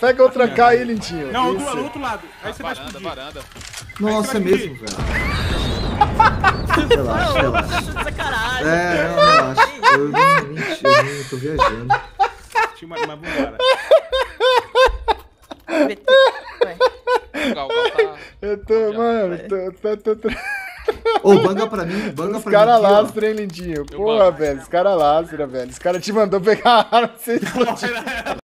Pega outra K aí, lindinho. Não, do, do outro lado. Aí você vai explodir. varanda. Nossa, é mesmo, velho. Relaxa, relaxa. Tá de. É, não, relaxa. Eu é, mentira, eu tô viajando. Tinha uma, uma vambora. Vai. Eu tô, mano, tô, tô, tô, tô... Ô, banga pra mim, banga Os pra mim. caras lastram, hein, Lindinho? Porra, banco. velho, os caras lastram, velho. Os caras te mandou pegar a arma, você explodiu.